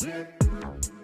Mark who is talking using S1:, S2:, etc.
S1: Yeah.